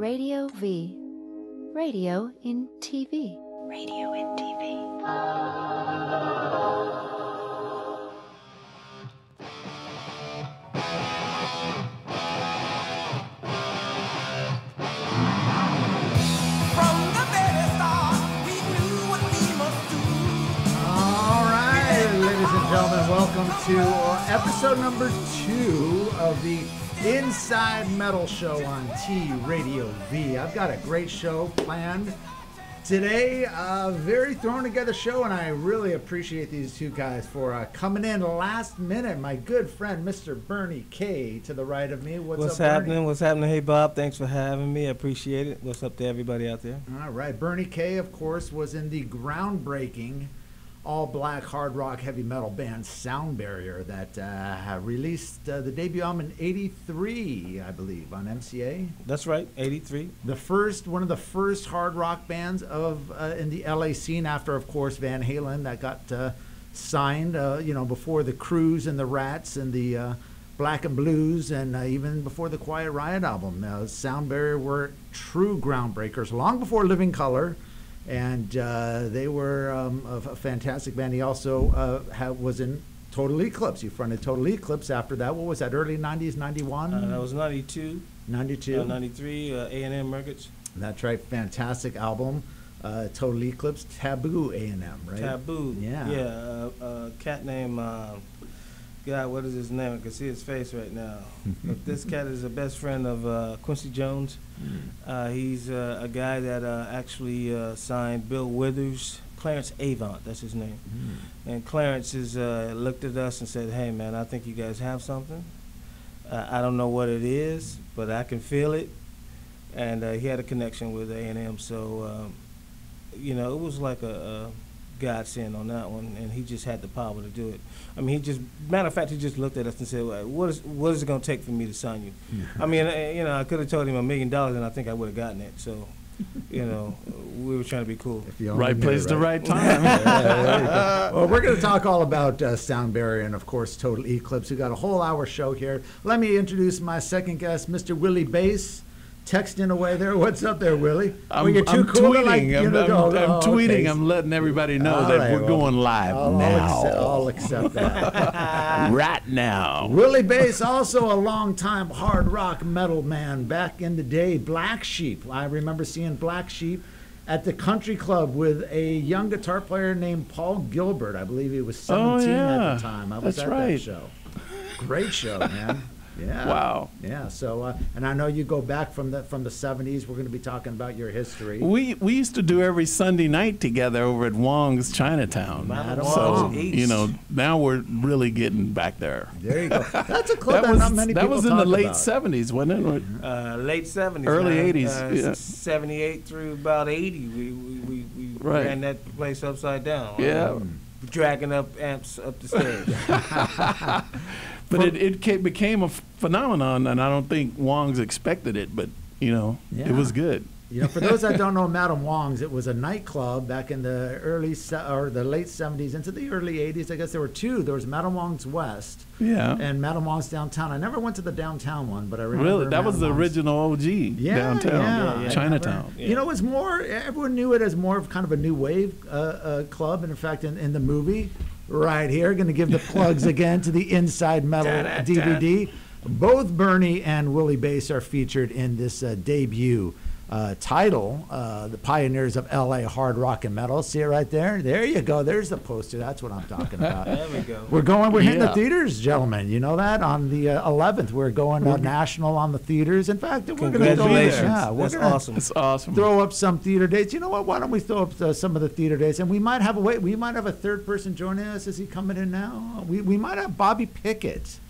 Radio V. Radio in TV. Radio in TV. From the very start, we knew what we must do. All right, ladies and gentlemen, welcome to uh, episode number two of the Inside Metal Show on T Radio V. I've got a great show planned today. A very thrown together show, and I really appreciate these two guys for uh, coming in last minute. My good friend, Mr. Bernie K, to the right of me. What's, What's up, happening? Bernie? What's happening? Hey, Bob. Thanks for having me. I appreciate it. What's up to everybody out there? All right, Bernie K, of course, was in the groundbreaking all black hard rock heavy metal band Sound Barrier that uh, released uh, the debut album in '83, I believe, on MCA. That's right. 83. The first, one of the first hard rock bands of uh, in the LA scene after, of course, Van Halen that got uh, signed. Uh, you know, before the Crues and the Ratts and the uh, Black and Blues, and uh, even before the Quiet Riot album. Uh, Sound Barrier were true groundbreakers, long before Living Color, and uh, they were um, a, a fantastic band. He also uh, ha was in Total Eclipse. You fronted Total Eclipse after that. What was that? Early '90s, '91, Uh, that was 92, '92. uh, 93, uh, A&M Records. That's right. Fantastic album. Uh, Total Eclipse, Taboo A&M, right? Taboo. Yeah. Yeah. Uh, uh, cat named, uh, God, what is his name? I can see his face right now. but this cat is a best friend of uh, Quincy Jones. Uh, he's uh, a guy that uh, actually uh, signed Bill Withers, Clarence Avant, that's his name. And Clarence uh, looked at us and said, "Hey, man, I think you guys have something. Uh, I don't know what it is, but I can feel it." And uh, he had a connection with A and M, so um, you know it was like a, a godsend on that one, and he just had the power to do it. I mean, he just matter of fact, he just looked at us and said, well, "What is what is it going to take for me to sign you?" I mean, uh, you know, I could have told him a million dollars, and I think I would have gotten it. So, you know, we were trying to be cool. If you Right knew, place to right time. Yeah, go. well, we're going to talk all about uh, Sound Barrier and, of course, Total Eclipse. we got a whole hour show here. Let me introduce my second guest, Mr. Willie Basse. Texting away there. What's up there, Willie? I'm, Well, you're too I'm cool tweeting. like, I'm, know, I'm- go, I'm oh, tweeting. okay. I'm letting everybody know All that right, we're well, going live I'll, now. I'll, accept, I'll accept that. right now. Willie Basse, also a longtime hard rock metal man back in the day. Black Sheep. I remember seeing Black Sheep at the country club with a young guitar player named Paul Gilbert. I believe he was 17 at yeah. the time. I was That's at that right. show. Great show, man. Yeah. Wow. Yeah. So, uh, and I know you go back from the from the 70s. We're going to be talking about your history. We we used to do every Sunday night together over at Wong's Chinatown. Madam So Wong's you know now we're really getting back there. There you go. That's a club That that, was not many that people was in the late about. '70s, wasn't it? Uh, late seventies, Early man. 80s, uh, yeah. seventy-eight through about eighty. We we, we, we Right. ran that place upside down. Yeah. Um, dragging up amps up the stairs. But it it ca- became a phenomenon, and I don't think Wong's expected it. But you know, Yeah. it was good. You know, for those that don't know Madam Wong's, it was a nightclub back in the early or the late '70s into the early '80s. I guess there were two. There was Madam Wong's West Yeah. and Madam Wong's downtown. I never went to the downtown one, but I remember. Really, that was the Wong's. original OG Yeah, downtown, yeah, I Chinatown. You know, it was more. Everyone knew it as more of kind of a new wave uh, uh, club, and in fact, in, in the movie, right here, going to give the plugs again to the Inside Metal DVD. Both Bernie and Willie Basse are featured in this uh, debut. Uh, title, uh, the pioneers of LA hard rock and metal. See it right there? There you go. There's the poster. That's what I'm talking about. there we go. We're going. We're hitting the theaters, gentlemen. You know that on the uh, 11th, we're going uh, national on the theaters. In fact, we're going to go there. Congratulations. Yeah, we're That's awesome. It's awesome. Throw up some theater dates. You know what? Why don't we throw up uh, some of the theater dates? And we might have a wait. We might have a third person joining us. Is he coming in now? We we might have Bobby Pickett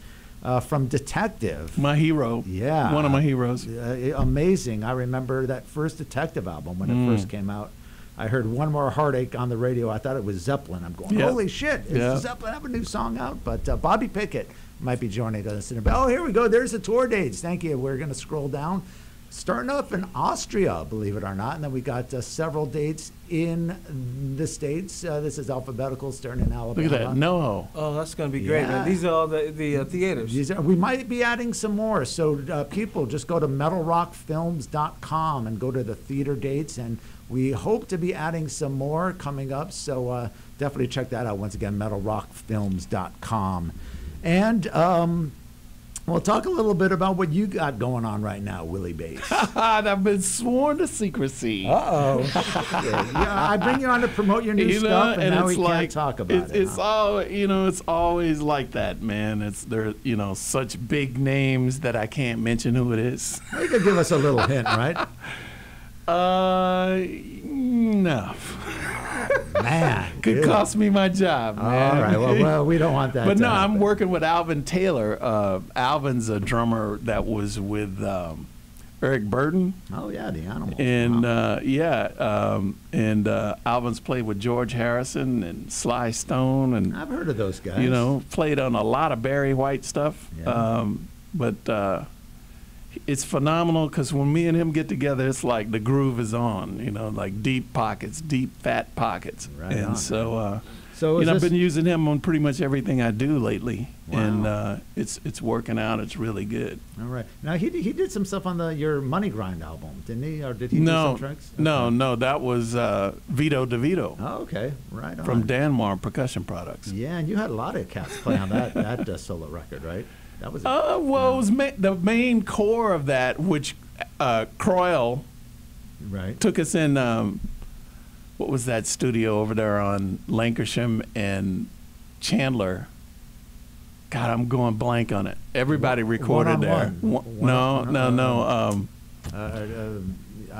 uh, from Detective. my hero. Yeah. One of my heroes. Uh, amazing. I remember that first Detective album when it Mm. first came out. I heard One More Heartache on the radio. I thought it was Zeppelin. I'm going, Yeah. holy shit, is Yeah. Zeppelin have a new song out? But uh, Bobby Pickett might be joining us in a bit. Oh, here we go. There's the tour dates. Thank you. We're going to scroll down. Starting up in Austria, believe it or not, and then we got uh, several dates in the states. Uh, this is alphabetical, starting in Alabama. Look at that. No. Oh, that's going to be great, Yeah. These are all the, the uh, theaters. These are- we might be adding some more. So uh, people just go to metalrockfilms.com and go to the theater dates, and we hope to be adding some more coming up. So uh, definitely check that out. Once again, metalrockfilms.com, and um, we'll talk a little bit about what you got going on right now, Willie Basse. I've been sworn to secrecy. Uh oh. yeah, I bring you on to promote your new You know, stuff, and, now we it's can't talk about it's, it. It's huh? all you know. It's always like that, man. It's there. You know, such big names that I can't mention who it is. You could give us a little hint, right? Uh, no. Man, Could good. cost me my job, All man. right. Well, well, we don't want that. but no, I'm working with Alvin Taylor. Uh, Alvin's a drummer that was with um, Eric Burdon, Oh yeah, the animal. and Wow. uh, yeah, um, and uh, Alvin's played with George Harrison and Sly Stone, and I've heard of those guys. you know, played on a lot of Barry White stuff. Yeah. Um, but uh, it's phenomenal because when me and him get together, it's like the groove is on. You know, like deep pockets, deep fat pockets. Right and on, so, uh, So you know, I've been using him on pretty much everything I do lately, and uh, it's it's working out. It's really good. All right. Now he he did some stuff on the your Money Grind album, didn't he? Or did he do some tracks? no, Okay. no, that was uh, Vito DeVito Oh, okay. Right on. from Danmar Percussion Products. Yeah, and you had a lot of cats play on that that uh, solo record, right? That was. Uh, well, it was ma- the main core of that, which uh, Croyle right. took us in. Um, what was that studio over there on Lankershim and Chandler? God, I'm going blank on it. Everybody recorded one on there. one. One- no, no, no. Um, Uh,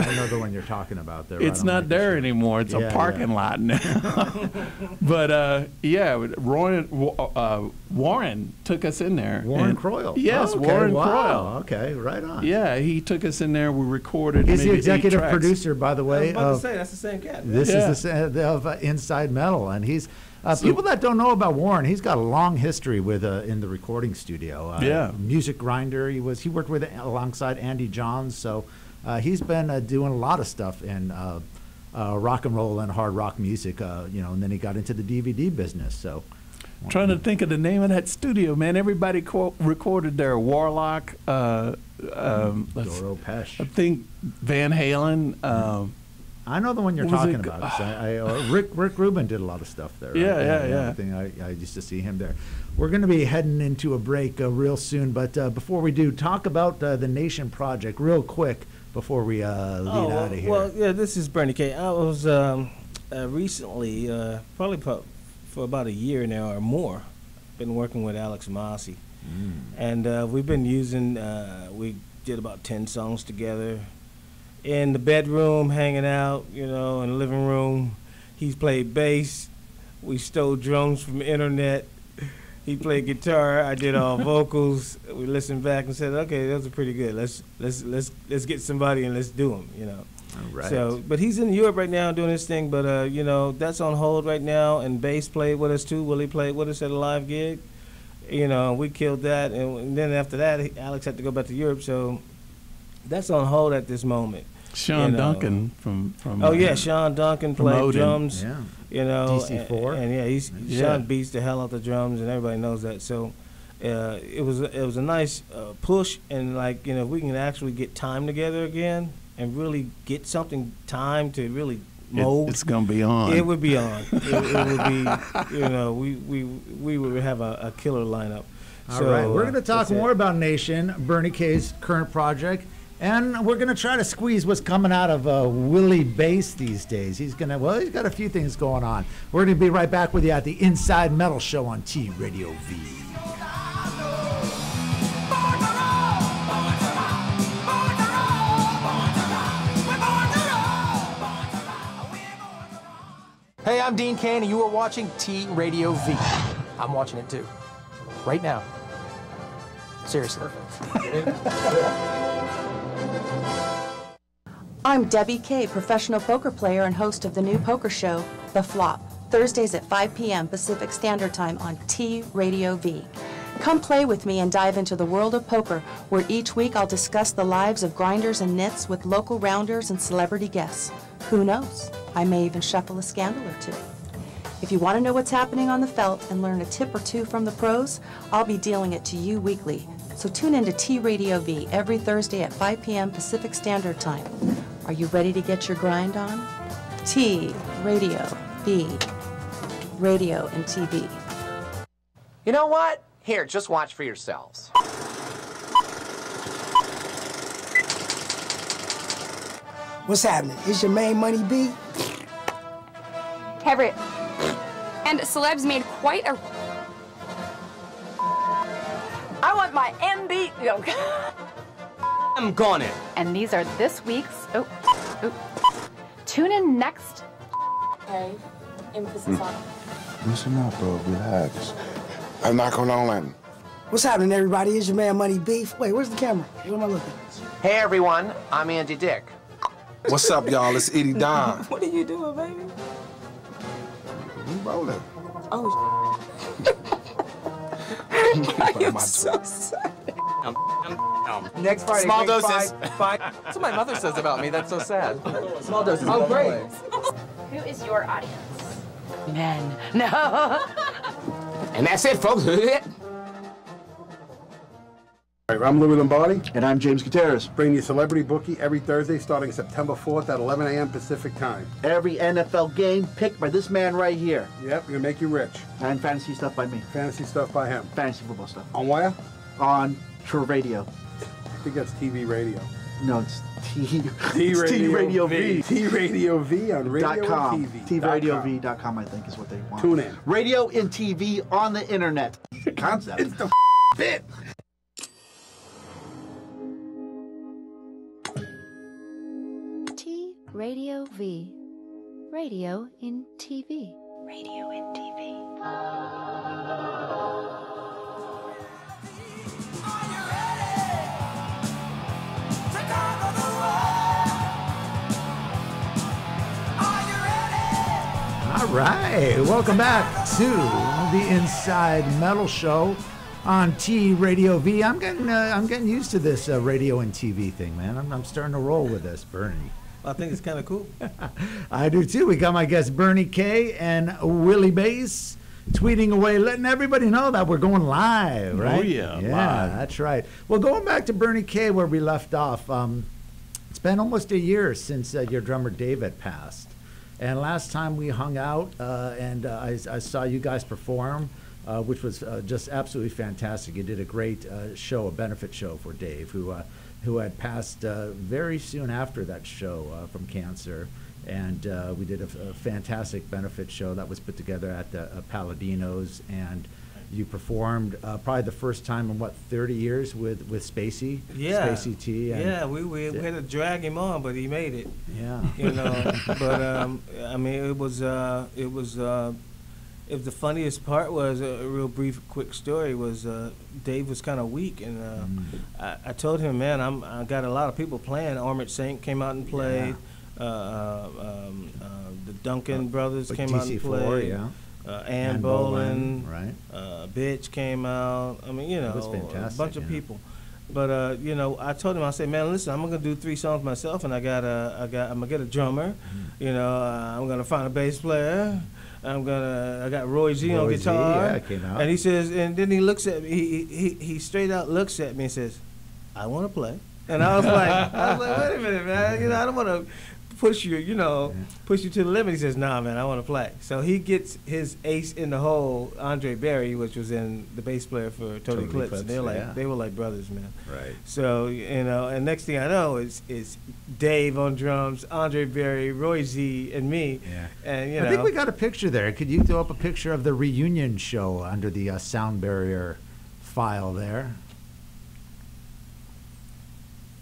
I know the one you're talking about. There. it's not there Lankershim. anymore. It's Yeah, a yeah. parking lot now. but uh, yeah, Warren, uh, Warren took us in there. Warren and- Croyle. Yes, okay, Warren wow. Croyle. Okay, right on. Yeah, he took us in there. We recorded. He's the executive producer, by the I was way, about to of say, that's the same cat. This Yeah. is the sa- the of uh, Inside Metal, and he's uh, So- people that don't know about Warren. He's got a long history with uh, in the recording studio. Uh, Yeah. music grinder. He was he worked with alongside Andy Johns, so he's been uh, doing a lot of stuff in uh, uh, rock and roll and hard rock music. Uh, you know, and then he got into the DVD business. So Trying to think of the name of that studio, man. Everybody co- recorded there. Warlock, uh, um, let's- Doro Pesch. I think Van Halen. Um, I know the one you're talking it? about. So I, I, uh, Rick Rick Rubin did a lot of stuff there. right? Yeah, yeah, yeah. everything. I, I used to see him there. We're going to be heading into a break uh, real soon, but uh, before we do, talk about uh, the Nation Project real quick before we uh, lead Oh, out of here. Well, yeah, this is Bernie K. I was um, uh, recently, uh, probably po- for about a year now or more, been working with Alex Massey. Mm. And uh, we've been using, uh, we did about 10 songs together in the bedroom, hanging out, you know, in the living room. He's played bass. We stole drums from the internet. He played guitar. I did all vocals. We listened back and said, "Okay, those are pretty good. Let's let's let's let's get somebody and let's do them." You know. All right. So, but he's in Europe right now doing his thing. But uh, you know, that's on hold right now. And bass played with us too. Willie played with us at a live gig. You know, we killed that. And, then after that, Alex had to go back to Europe. So that's on hold at this moment. Sean You know. Duncan from from. Oh uh, yeah, Sean Duncan played Odin. drums. yeah. You know, DC4. and, and yeah, he's Yeah. Sean beats the hell out the drums, and everybody knows that. So. Uh, it was it was a nice uh, push, and like you know, if we can actually get time together again and really get something time to really it- mold. it's gonna be on. It would be on. it, it would be, you know, we we we would have a, a killer lineup. All So, right. We're uh, going to talk that's it. more about Nation, Bernie K's current project, and we're going to try to squeeze what's coming out of uh, Willie Basse these days. He's going to, well, he's got a few things going on. We're going to be right back with you at the Inside Metal Show on T Radio V. Hey, I'm Dean Cain, and you are watching T Radio V. I'm watching it too. Right now. Seriously. I'm Debbie Kay, professional poker player and host of the new poker show, The Flop, Thursdays at 5 p.m. Pacific Standard Time on T Radio V. Come play with me and dive into the world of poker, where each week I'll discuss the lives of grinders and nits with local rounders and celebrity guests. Who knows? I may even shuffle a scandal or two. If you want to know what's happening on the felt and learn a tip or two from the pros, I'll be dealing it to you weekly. So tune in to T Radio V every Thursday at 5 p.m. Pacific Standard Time. Are you ready to get your grind on? T Radio V. Radio and TV. You know what? Here, just watch for yourselves. What's happening? Is your main money B? Everett. And celebs made quite a. I want my MB. I'm gone in. And these are this week's. Oh, oh. Tune in next. Okay. Emphasis hmm. on. Listen up, bro. Relax. I'm not going on Latin. What's happening, everybody? Is your man Money Beef? Wait, where's the camera? Where am I looking? Hey everyone, I'm Andy Dick. What's up, y'all? It's Eddie Don. What are you doing, baby? We rolling. Oh, I'm so sad. Um, um, um. Next Friday. Small doses. Five, five. That's what my mother says about me. That's so sad. Small doses. Oh, great. Who is your audience? Men. No. And that's it, folks. I'm Louis Lombardi. And I'm James Gutierrez. Bringing you Celebrity Bookie every Thursday starting September 4th at 11 a.m. Pacific Time. Every NFL game picked by this man right here. Yep, gonna make you rich. And fantasy stuff by me. Fantasy stuff by him. Fantasy football stuff. On where? On True Radio. I think that's TV radio. No, it's T. T it's T Radio Radio V. V. T Radio V on radio Dot com. and TV. TVRadioV.com, I think, is what they want. Tune in. Radio and TV on the internet. Concept. It's the fit. Radio V. Radio in TV. Radio in TV. All right, welcome back to the Inside Metal Show on T Radio V. I'm getting uh, I'm getting used to this uh, radio and TV thing, man. I'm, I'm starting to roll with this, Bernie. I think it's kind of cool. I do too. We got my guests Bernie K and Willie Basse tweeting away, letting everybody know that we're going live, Oh, yeah, yeah, live. that's right. Well, going back to Bernie K, where we left off, um, it's been almost a year since uh, your drummer David passed, and last time we hung out, uh, and uh, I, I saw you guys perform. Uh, which was uh, just absolutely fantastic. You did a great uh, show, a benefit show for Dave, who uh, who had passed uh, very soon after that show uh, from cancer. And uh, we did a, a fantastic benefit show that was put together at the uh, Paladino's. And you performed uh, probably the first time in what 30 years with with Spacey, Yeah. Spacey T. And yeah, we, we, we had to drag him on, but he made it. Yeah. You know, but um, I mean, it was uh, it was. Uh, if the funniest part was a, real brief, quick story was uh, Dave was kind of weak, and uh, Mm. I, I told him, man, I'm I got a lot of people playing. Armored Saint came out and played. Uh, uh, um, uh, the Duncan brothers came out and DC4, played. yeah. Uh, Ann, Ann Boleyn, Boleyn, right. Uh, Bitch came out. I mean, you know, a bunch of people. But uh, you know, I told him, I said, man, listen, I'm gonna do three songs myself, and I got a, I got, I'm gonna get a drummer. Mm-hmm. You know, uh, I'm gonna find a bass player. I'm gonna, I got Roy G on Roy Z, guitar. yeah. And he says, and then he looks at me, he, he, he straight out looks at me and says, I want to play. And I was like, I was like, wait a minute, man. You know, I don't want to push you, you know, push you to the limit. He says, Nah, man, I want to play. So he gets his ace in the hole, Andre Berry, which was in the bass player for Total, Total Eclipse. Eclipse, they're like, yeah. they were like brothers, man. Right. So you know, and next thing I know is is Dave on drums, Andre Berry, Roy Z, and me. Yeah. And you know, I think we got a picture there. Could you throw up a picture of the reunion show under the uh, sound barrier file there?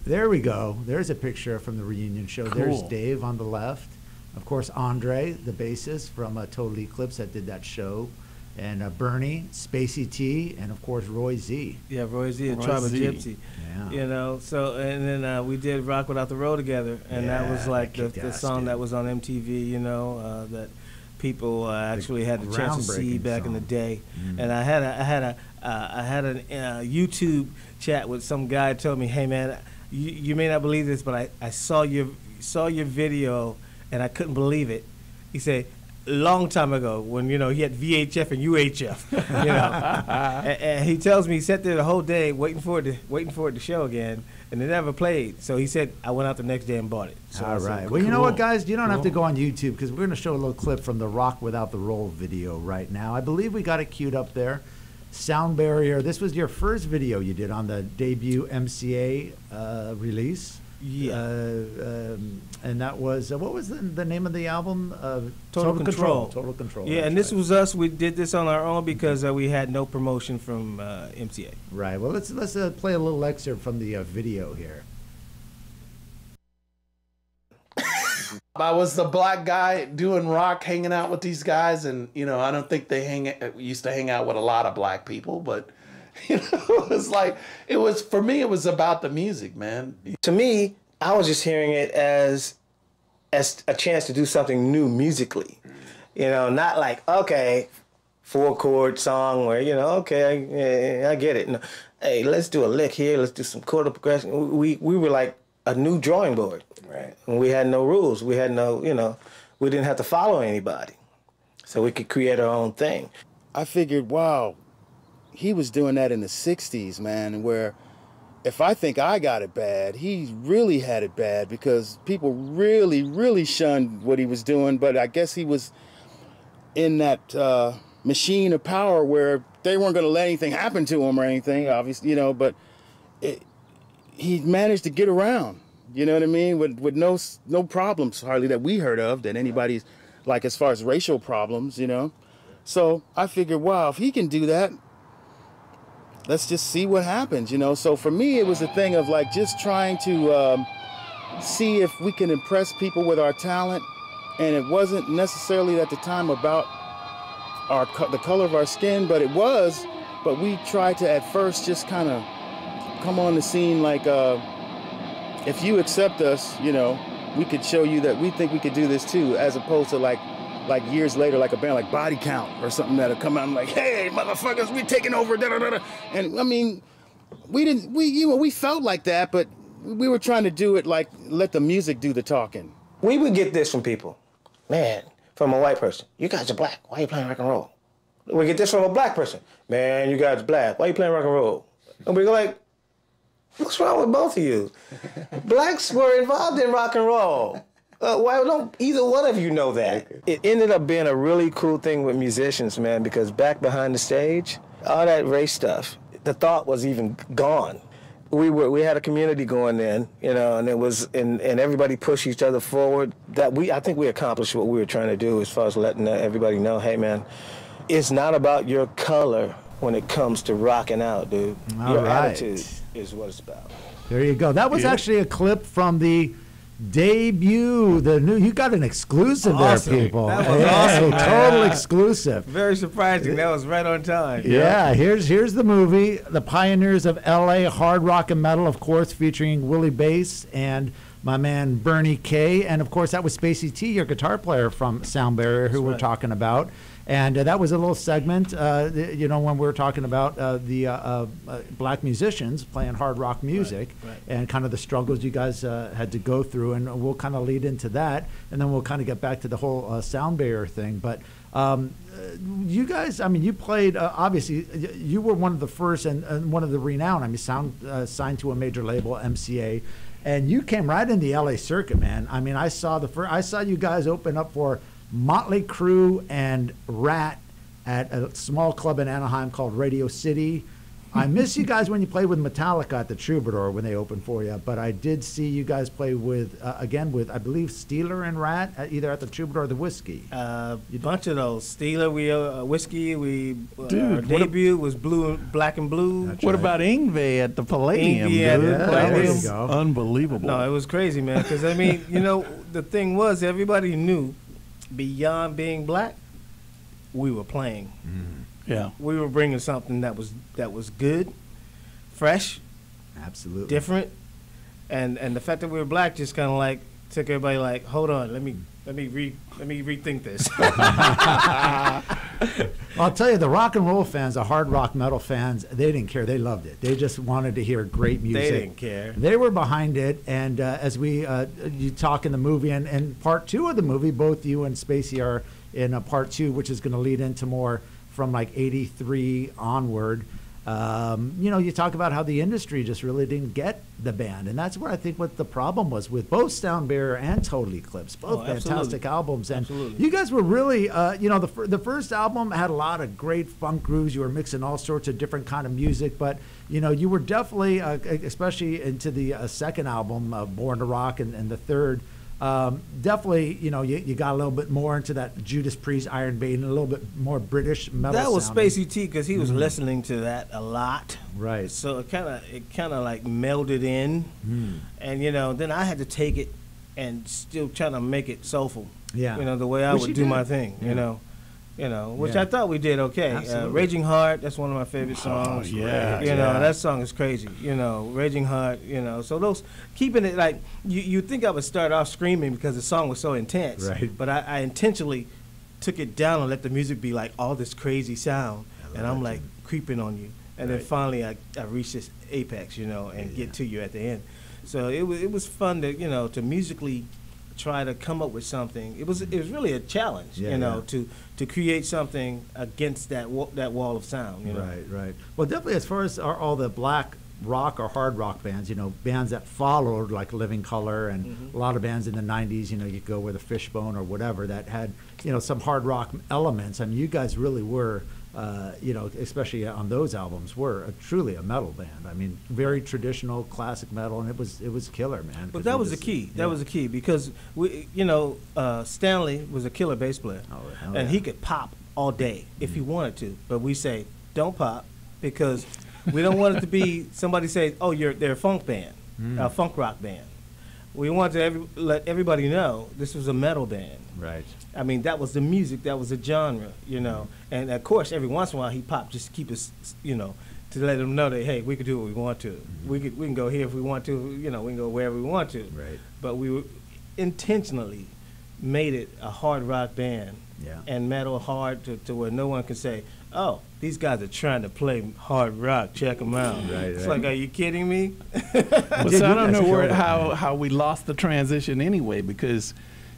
There we go. There's a picture from the reunion show. There's Dave on the left. Of course, Andre, the bassist from uh, Total Eclipse that did that show. And uh, Bernie, Spacey T, and of course, Roy Z. Yeah, Roy Z, a Roy Tribe of Gypsy. Yeah. You know, so and then uh, we did Rock Without the Roll together, and that was like the, that the kicked song dude. that was on MTV. You know, uh, that people uh, actually had the chance to see groundbreaking back in the day. Mm. And I had a, I had a uh, I had a uh, YouTube chat with some guy told me, "Hey man, you, you may not believe this, but I, I saw your saw your video and I couldn't believe it." He said. Long time ago, when you know he had VHF and UHF, you know, and, and he tells me he sat there the whole day waiting for it to waiting for it to show again, and it never played. So he said I went out the next day and bought it. So All right. Well, you know what, guys? You don't have to go on YouTube because we're going to show a little clip from the Rock Without the Roll video right now. I believe we got it queued up there. Sound barrier. This was your first video you did on the debut MCA uh, release. Yeah. Uh, um, and that was uh, what was the, the name of the album? Uh, Total, control. Total Control. Yeah, and this right. was us. We did this on our own because uh, we had no promotion from uh, MCA. right. Well, let's let's uh, play a little excerpt from the uh, video here. I was the black guy doing rock, hanging out with these guys, and you know, I don't think they hang used to hang out with a lot of black people, but you know, it was like it was for me. It was about the music, man. To me, I was just hearing it as as a chance to do something new musically. You know, not like okay, four chord song where you know, okay, I, I get it. No, hey, let's do a lick here. Let's do some chord progression. We we were like a new drawing board. Right. And we had no rules. We had no, you know, we didn't have to follow anybody, so we could create our own thing. I figured, wow, he was doing that in the 60s, man, where if I think I got it bad, he really had it bad because people really, really shunned what he was doing. But I guess he was in that uh, machine of power where they weren't going to let anything happen to him or anything, obviously, you know, but it, he managed to get around. You know what I mean? With with no no problems hardly that we heard of that anybody's like as far as racial problems, you know. So I figured, wow, if he can do that, let's just see what happens, you know. So for me, it was a thing of like just trying to um, see if we can impress people with our talent, and it wasn't necessarily at the time about our co- the color of our skin, but it was. But we tried to at first just kind of come on the scene like, uh, if you accept us, you know, we could show you that we think we could do this too, as opposed to like like years later, like a band like Body Count or something that'll come out and like, hey, motherfuckers, we taking over, da da da da. And I mean, we didn't, we you know, we felt like that, but we were trying to do it like let the music do the talking. We would get this from people, man, from a white person. You guys are black. Why are you playing rock and roll? We get this from a black person. Man, you guys are black. Why are you playing rock and roll? And we go like, what's wrong with both of you? Blacks were involved in rock and roll. Uh, why don't either one of you know that? It ended up being a really cool thing with musicians, man, because back behind the stage, all that race stuff, the thought was even gone. We were we had a community going then, you know, and it was and, and everybody pushed each other forward. That we I think we accomplished what we were trying to do as far as letting uh, everybody know, hey man, it's not about your color when it comes to rocking out, dude. All your right. attitude is what it's about. There you go. That was Yeah. actually a clip from the debut. The new. You got an exclusive Awesome. there, people. That was Hey, awesome, man. Total exclusive. Very surprising. That was right on time. Yeah, here's here's the movie, The Pioneers of LA Hard Rock and Metal, of course, featuring Willie Basse and my man Bernie K, and of course that was Spacey T, your guitar player from Sound Barrier, who we're talking about. And uh, that was a little segment, uh, you know, when we were talking about uh, the uh, uh, uh, black musicians playing hard rock music right. and kind of the struggles you guys uh, had to go through. And we'll kind of lead into that, and then we'll kind of get back to the whole uh, sound barrier thing. But um, you guys, I mean, you played, uh, obviously, you were one of the first and, and one of the renowned. I mean, sound uh, signed to a major label, MCA. And you came right in the LA circuit, man. I mean, I saw the first, I saw you guys open up for Motley Crue and Ratt at a small club in Anaheim called Radio City. I miss you guys when you played with Metallica at the Troubadour when they opened for you, but I did see you guys play with uh, again with I believe Steeler and Ratt at, either at the Troubadour or the Whisky. Uh, a bunch of those. Steeler, we uh, whiskey. We uh, Dude, our what a- debut was blue, and black and blue. What about Yngwie at the Palladium? Yngwie at dude? the That Palladium. was unbelievable. No, it was crazy, man. Because I mean, you know, the thing was, everybody knew beyond being black, we were playing. Mm-hmm. Yeah. We were bringing something that was that was good, fresh, absolutely different, and and the fact that we were black just kind of like took everybody like, hold on, let me let me re let me rethink this. I'll tell you, the rock and roll fans, the hard rock metal fans, they didn't care. They loved it. They just wanted to hear great music. They didn't care. They were behind it. And uh, as we uh, you talk in the movie and, and part two of the movie, both you and Spacey are in a part two, which is going to lead into more from like '83 onward. Um, you know, you talk about how the industry just really didn't get the band, and that's where I think what the problem was with both Sound Barrier and Total Eclipse, both Oh, fantastic albums. And Absolutely. you guys were really, uh, you know, the fir- the first album had a lot of great funk grooves. You were mixing all sorts of different kind of music, but you know, you were definitely, uh, especially into the uh, second album, uh, Born to Rock, and, and the third. Um, definitely, you know, you, you got a little bit more into that Judas Priest, Iron Maiden, a little bit more British metal. that was sounding. Spacey T because he was Mhm. listening to that a lot. Right. So it kind of it kind of like melded in, Mm. and you know, then I had to take it and still trying to make it soulful. Yeah. You know, the way I Which would do did. my thing. Yeah. You know. You know, which Yeah. I thought we did okay. Uh, Raging Heart, that's one of my favorite songs. yeah, you know that song is crazy. You know, Raging Heart. You know, so those keeping it like you you think I would start off screaming because the song was so intense, Right. But I, I intentionally took it down and let the music be like all this crazy sound, and I'm like creeping on you, and then finally I, I reach this apex, you know, and get to you at the end. So it was it was fun to you know to musically try to come up with something. It was it was really a challenge, Yeah, you know, yeah. to to create something against that wa- that wall of sound, you know. Right, right. Well, definitely as far as our, all the black rock or hard rock bands, you know, bands that followed like Living Color and Mhm. a lot of bands in the 90s, you know, you go with a Fishbone or whatever that had, you know, some hard rock elements. I mean, you guys really were, uh, you know, especially on those albums, were a, truly a metal band. I mean, very traditional classic metal, and it was it was killer, man. But that was the just- key. That yeah. was the key because we, you know, uh, Stanley was a killer bass player, hell and yeah. he could pop all day if he wanted to. But we say don't pop because we don't want it to be somebody say, "Oh, you're they're a funk band, Mm. a funk rock band." We want to every, let everybody know this was a metal band. Right. I mean, that was the music, that was the genre, you know. And of course, every once in a while, he popped just to keep us, you know, to let them know that hey, we could do what we want to. We could we can go here if we want to, you know, we can go wherever we want to. Right. But we were intentionally made it a hard rock band. Yeah. And metal hard to, to where no one can say, oh, these guys are trying to play hard rock. Check them out. Right, It's right. like, are you kidding me? Well, so I don't know where, how how we lost the transition anyway because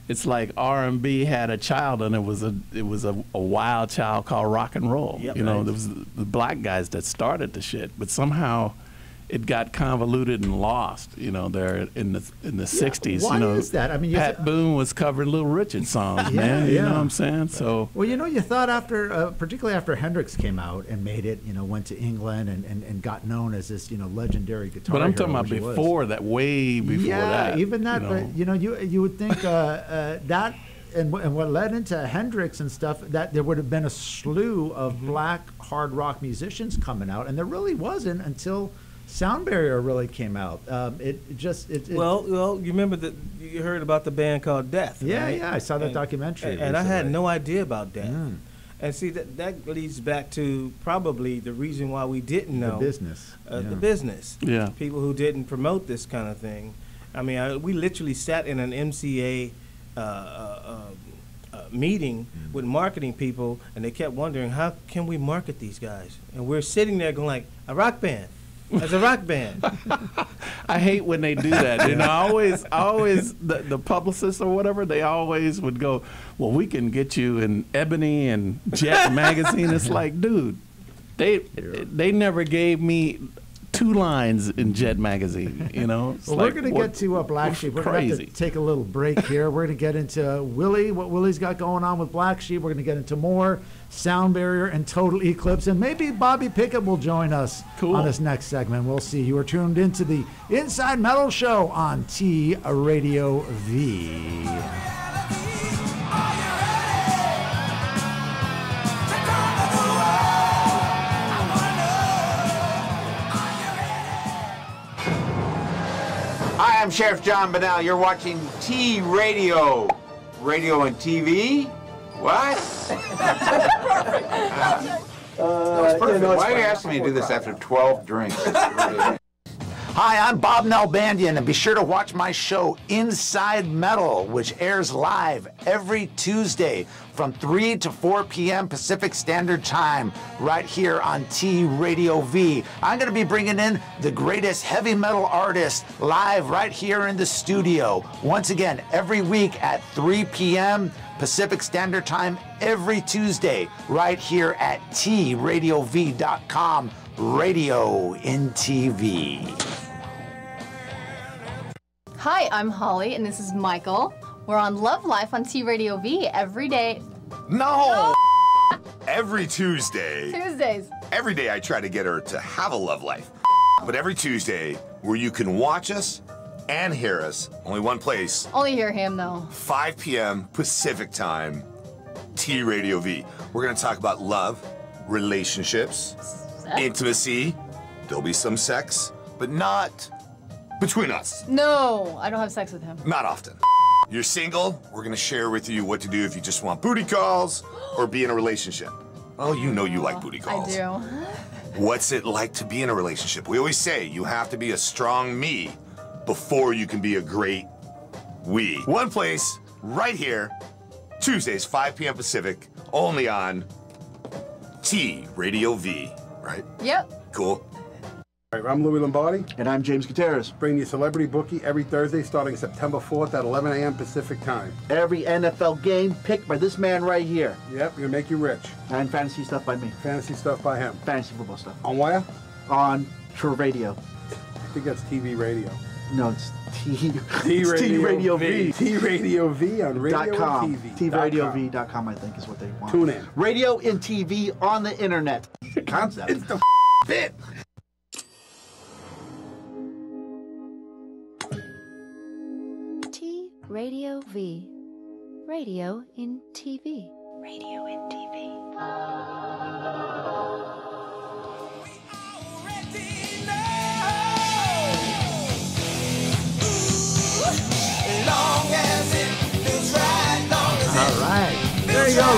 it's like R and B had a child and it was a it was a, a wild child called rock and roll. Yep. you know, there was the black guys that started the shit, but somehow it got convoluted and lost. You know, there in the in the '60s. why you know, is that? I mean, Pat Boone was covering Little Richard songs, Yeah, man. You yeah. know what I'm saying? So. Well, you know, you thought after, uh, particularly after Hendrix came out and made it, you know, went to England and, and, and got known as this, you know, legendary guitar. But I'm talking about before that, way before yeah, that. even that. you know. But you know, you you would think uh, uh, that. And, and what led into Hendrix and stuff, that there would have been a slew of Mm-hmm. black hard rock musicians coming out, and there really wasn't until Sound Barrier really came out. Um, it, it just it, it, Well, well, you remember that you heard about the band called Death. Yeah, right? yeah, I saw that And- documentary And, and I had no idea about Death. Mm. And see that that leads back to probably the reason why we didn't know The business, uh, yeah. the business. Yeah. people who didn't promote this kind of thing. I mean, I, we literally sat in an MCA uh, uh, uh, uh, meeting Mm. with marketing people, and they kept wondering how can we market these guys, and we're sitting there going like a rock band. As a rock band, I hate when they do that. You know, I always, I always, the, the publicists or whatever, they always would go, "Well, we can get you in Ebony and Jet magazine." It's like, dude, they they never gave me two lines in Jet magazine. You know, It's Well, like, we're going to what- get to uh, Black Sheep. We're going to crazy. take a little break here. We're going to get into Willie, what Willie's got going on with Black Sheep. We're going to get into more Sound Barrier and Total Eclipse. And maybe Bobby Pickett will join us Cool. on this next segment. We'll see. You are tuned into the Inside Metal Show on T Radio V. I'm Sheriff John Bennell. You're watching T Radio. Radio and TV? What? Uh, Why are you asking me to do this after 12 drinks? Hi, I'm Bob Nalbandian, and be sure to watch my show Inside Metal, which airs live every Tuesday from 3 to 4 p.m. Pacific Standard Time, right here on T Radio V. I'm going to be bringing in the greatest heavy metal artists live right here in the studio. Once again, every week at 3 p.m. Pacific Standard Time, every Tuesday, right here at tradiov.com. Radio in TV. Hi, I'm Holly, and this is Michael. We're on Love Life on T Radio V every day. No! every Tuesday. Tuesdays. Every day I try to get her to have a love life. But every Tuesday, where you can watch us and hear us, only one place, Only hear him though. 5 p.m. Pacific time, T Radio V. We're going to talk about love, relationships, intimacy. There'll be some sex, but not between us. No, I don't have sex with him. Not often. You're single, we're gonna share with you what to do if you just want booty calls or be in a relationship. Oh, you know you like booty calls. I do. What's it like to be in a relationship? We always say you have to be a strong me before you can be a great we. One place, right here, Tuesdays, 5 p.m. Pacific, only on T Radio V, right? Yep. Cool. All right, I'm Louis Lombardi. And I'm James Gutierrez. Bringing you Celebrity Bookie every Thursday starting September 4th at 11 a.m. Pacific time. Every NFL game picked by this man right here. Yep, gonna make you rich. And fantasy stuff by me. Fantasy stuff by him. Fantasy football stuff. On where? On True Radio. I think that's TV radio. No, it's T. T it's T Radio V. V. T Radio V on radio Dot com. and TV. Dot com. TRadioV.com, I think, is what they want. Tune in. Radio and TV on the internet. Concept. It's the bit. T Radio V. Radio in TV. Radio in TV.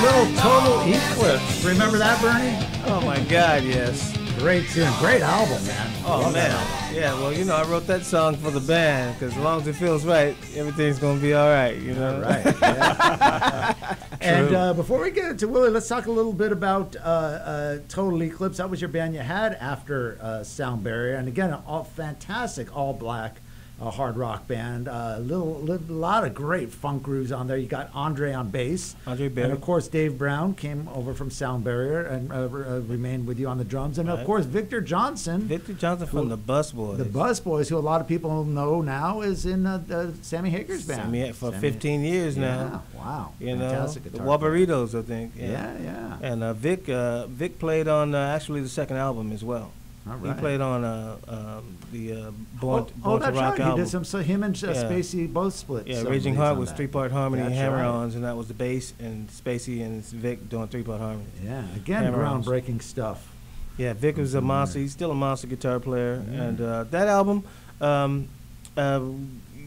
Little total eclipse. Remember that, Bernie? Oh my God, yes. Great tune. Great album, man. Oh Love man, yeah. Well, you know, I wrote that song for the band because as long as it feels right, everything's gonna be all right. You know. Right. And True. uh, before we get into Willie, let's talk a little bit about uh, uh, Total Eclipse. That was your band you had after uh, Sound Barrier, and again, all fantastic all black uh, hard rock band. A little, little, lot of great funk grooves on there. You got Andre on bass, Andre and of course Dave Brown came over from Sound Barrier and uh, re- uh, remained with you on the drums, and of course Victor Johnson. Victor Johnson from the Bus Boys. The Bus Boys, who a lot of people know now, is in uh, uh, Sammy Hagar's band. Sammy for Sammy- 15 years now. Yeah, wow. You know, the. Waboritas, I think. Yeah, yeah. And uh, Vic, uh, Vic played on uh, actually the second album as well. All He played on uh, um, the uh, Born, Oh, Born oh, to that's Rock right. album. He did some. So him and uh, Yeah. Spacey both split. Yeah, Raging leads Heart was three part harmony That's hammer right. ons, and that was the bass, and Spacey and Vic doing three part harmony. Yeah, again, Hammer-ons. groundbreaking stuff. Yeah, Vic was a monster. He's still a monster guitar player, Yeah. and uh, that album, um, uh,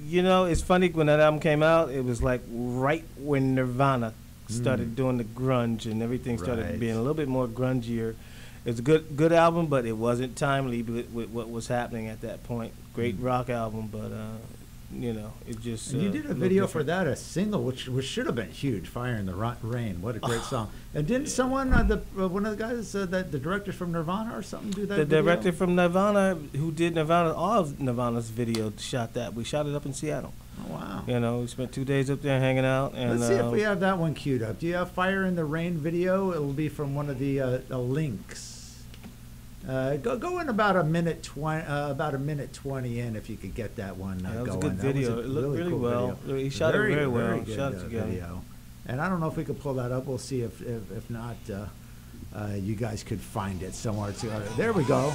you know, it's funny when that album came out. It was like right when Nirvana started Mm. doing the grunge, and everything started Right. being a little bit more grungier. It's a good good album, but it wasn't timely with, with what was happening at that point. Great rock album, but uh, you know, it just. And you uh, did a video different. for that, a single, which which should have been huge. Fire in the Rain. What a great song. And didn't someone, uh, the uh, one of the guys, uh, that the director from Nirvana or something, do that? The video? director from Nirvana, who did Nirvana, all of Nirvana's video, shot that. We shot it up in Seattle. Oh, wow. You know, we spent two days up there hanging out, and Let's see if uh, we have that one queued up. Do you have Fire in the Rain video? It'll be from one of the, uh, the links. Uh, go go in about a minute twenty, uh, about a minute twenty in if you could get that one. Uh, Yeah, that was a going. good That video. It looked really cool well. video. He shot it very well. Shot it uh, together. Video. And I don't know if we could pull that up. We'll see if if, if not, uh, uh, you guys could find it somewhere. To, uh, there we go.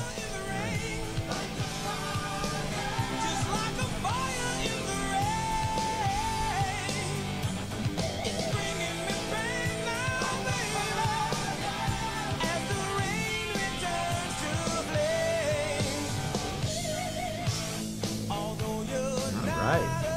Right.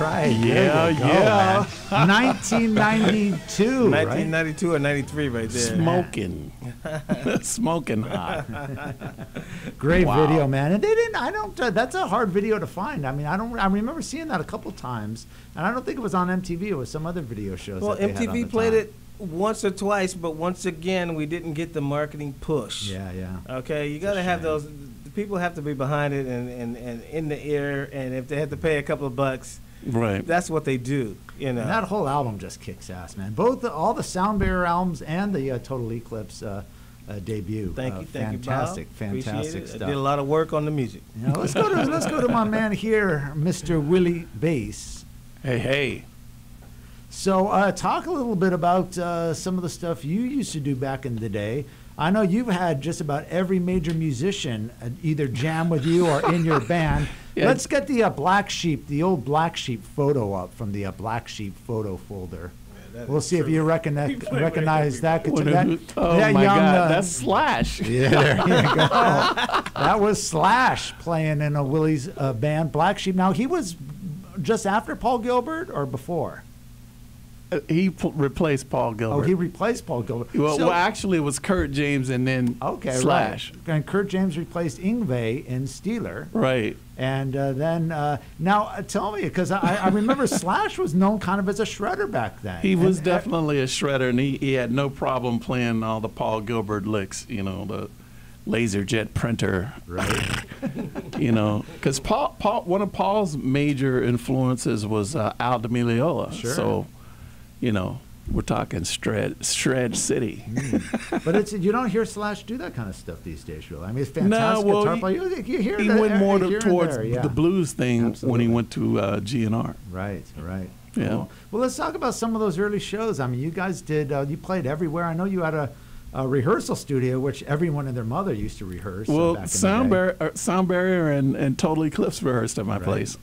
Right. Yeah, there you go, yeah. man. 1992. right? 1992 or 93 right there. Smoking. Smoking hot. Great Wow. video, man. And they didn't. I don't. Uh, that's a hard video to find. I mean, I don't. I remember seeing that a couple times, and I don't think it was on MTV. It was some other video shows. Well, that they had on MTV the played time. it once or twice, but once again, we didn't get the marketing push. Yeah, yeah. Okay, you got to have those. The people have to be behind it and, and, and in the ear, and if they have to pay a couple of bucks, Right. that's what they do. You know. And that whole album just kicks ass, man. Both the, all the Sound Barrier albums and the uh, Total Eclipse uh, uh, debut. Thank Uh, you, thank fantastic, you, Bob. Appreciate fantastic stuff. I did a lot of work on the music. You know, let's go to let's go to my man here, Mr. Willie Basse. Hey, hey. So, uh, talk a little bit about uh, some of the stuff you used to do back in the day. I know you've had just about every major musician uh, either jam with you or in your band. Yeah. Let's get the uh, Black Sheep, the old Black Sheep photo up from the uh, Black Sheep photo folder. that we'll is see if you recognize, He recognize that. What that, a- oh that my young, God, uh, that's Slash. Yeah, there you go. that was Slash playing in a Willie's uh, band, Black Sheep. Now he was just after Paul Gilbert or before? He p- replaced Paul Gilbert. Oh, he replaced Paul Gilbert. well, So- well, actually, it was Kurt James and then Okay, Slash. right. And Kurt James replaced Yngwie in Steeler. Right. And uh, then uh, now uh, tell me, because I, I remember Slash was known kind of as a shredder back then. He was And, uh, definitely a shredder, and he, he had no problem playing all the Paul Gilbert licks. You know, the laser jet printer. Right. you know, because Paul, Paul, one of Paul's major influences was uh, Al Di Meola. Sure. So, you know, we're talking shred, shred city. but it's you don't hear Slash do that kind of stuff these days, really. I mean, it's fantastic well, guitar he-. You, you hear he that went more to, towards there, yeah. the blues thing when he went to uh, GNR. Right, right. Yeah. Cool. Well, let's talk about some of those early shows. I mean, you guys did. Uh, you played everywhere. I know you had a, a rehearsal studio, which everyone and their mother used to rehearse. uh, Well, back in the sound, bar- uh, sound barrier and, and Total Eclipse rehearsed at my Right. place.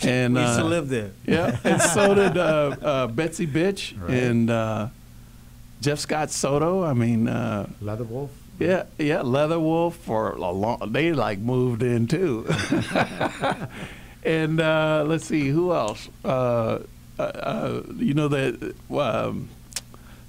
And We used to uh, live there. Yeah, and so did uh, uh, Betsy Bitch Right. and uh, Jeff Scott Soto. I mean, uh, Leatherwolf. yeah, yeah, Leatherwolf for a long. They like moved in too. and uh, let's see who else. Uh, uh, uh, you know that um,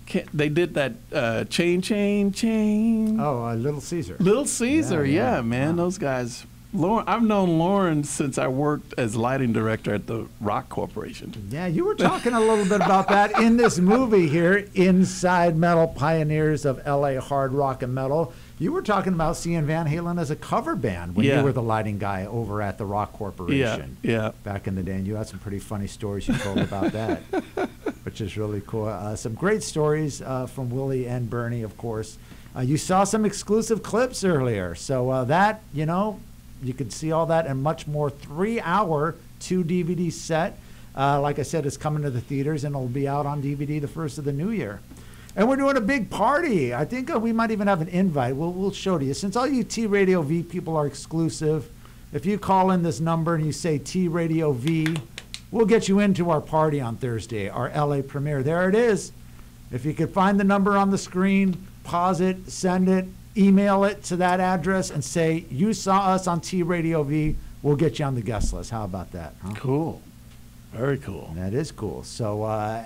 can't, they did that uh, chain, chain, chain. Oh, uh, Little Caesar. Little Caesar, Yeah, yeah, yeah. man, those guys. Lauren, I've known Lauren since I worked as lighting director at the Rock Corporation. Yeah, you were talking a little bit about that in this movie here, Inside Metal Pioneers of LA Hard Rock and Metal. You were talking about seeing Van Halen as a cover band when Yeah. you were the lighting guy over at the Rock Corporation. yeah. yeah. Back in the day, and you had some pretty funny stories you told about that, which is really cool. Uh, some great stories uh, from Willie and Bernie, of course. Uh, you saw some exclusive clips earlier, so uh, that you know you can see all that and much more. Three-hour, two DVD set. Uh, like I said, it's coming to the theaters and it'll be out on DVD the first of the new year. And we're doing a big party. I think uh, we might even have an invite. We'll, we'll show to you. Since all you T Radio V people are exclusive, if you call in this number and you say T Radio V, we'll get you into our party on Thursday, our LA premiere. There it is. If you could find the number on the screen, pause it, send it, email it to that address, and say, You saw us on T Radio V, we'll get you on the guest list. How about that? huh? Cool. Very cool. That is cool. So, uh,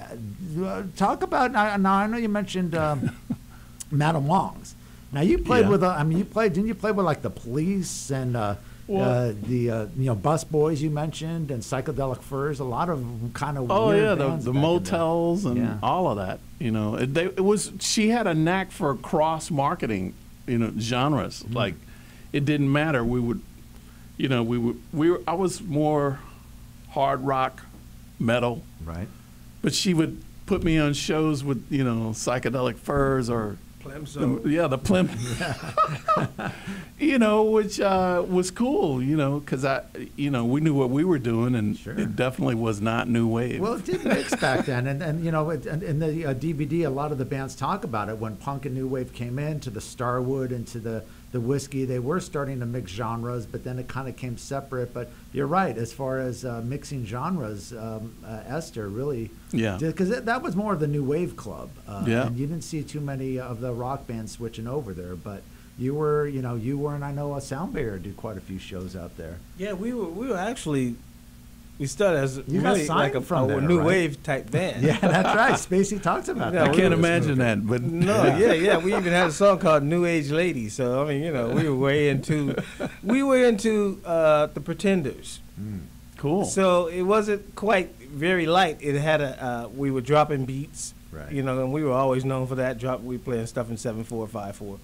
uh, talk about now. I know you mentioned um, Madam Wong's. Now you played Yeah. with. Uh, I mean, you played. Didn't you play with like the Police and uh, Well- uh, the uh, you know Bus Boys you mentioned and Psychedelic Furs? A lot of kind of. Oh weird yeah, the the- motels and Yeah. all of that. You know, it, they, it was she had a knack for cross marketing. You know, genres Mm-hmm. like it didn't matter. We would, you know, we would we were. I was more hard rock, metal, Right. but she would put me on shows with you know psychedelic furs or Plimsouls. the- yeah the plimp you know which uh, was cool you know because i you know we knew what we were doing and sure. it definitely was not new wave Well, it did mix back then, and, and you know, it, and in the uh, DVD, a lot of the bands talk about it. When punk and new wave came in, to the Starwood and to the the Whisky, they were starting to mix genres, but then it kind of came separate. But you're right, as far as uh, mixing genres, um, uh, Esther really, Yeah. because that was more of the new wave club. Uh, Yeah. and you didn't see too many of the rock bands switching over there, but. You were, you know, you were, and I know a Sound Barrier did quite a few shows out there. Yeah, we were we were actually We started as You got really like a, signed from a there, new right? wave type band. Yeah, that's right. Spacey talks about Yeah, that. we can't were- imagine that, but No, yeah, yeah. We even had a song called "New Age Lady." So I mean, you know, we were way into, we were into uh, the Pretenders. Cool. So it wasn't quite very light. It had a uh, we were dropping beats, Right. you know, and we were always known for that. Drop we playing stuff in seven four five four,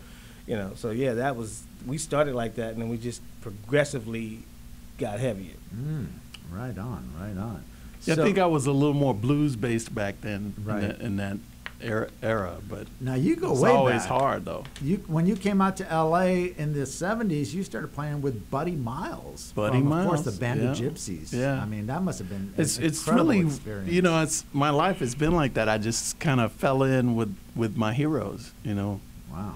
you know. So yeah, that was we started like that, and then we just progressively got heavier. Mm, right on, right on. Yeah, So- I think I was a little more blues based back then Right. in, that, in that era, era. But Now you go it's way always back. hard though. You when you came out to L.A. in the '70s, you started playing with Buddy Miles. Buddy from, Of course, the Band of. Gypsies. Yeah. I mean, that must have been. It's it's really experience. you know it's my life has been like that. I just kind of fell in with with my heroes. You know. Wow.